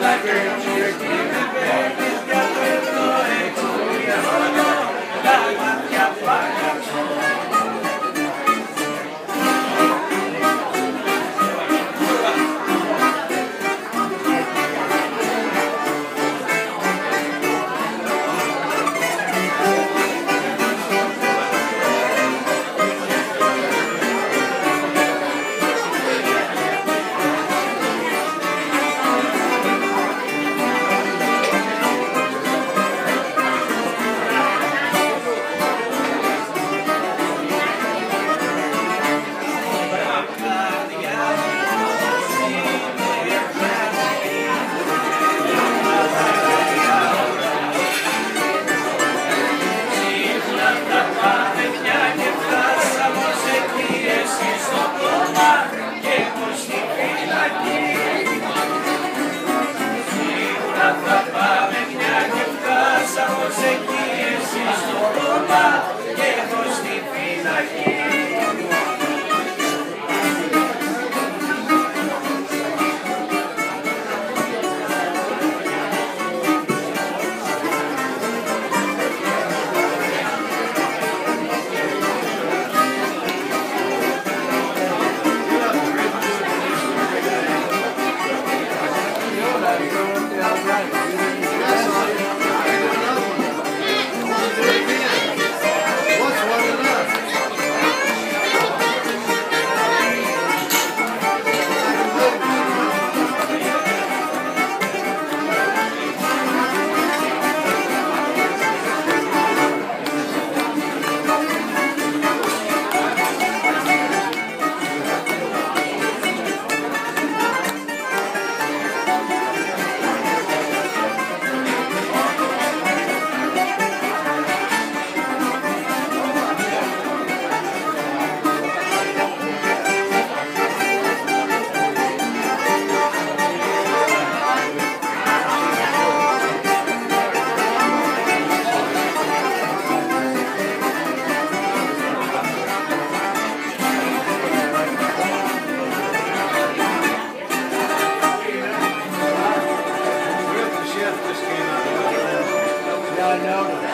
Blackbird sei que existe uma I know.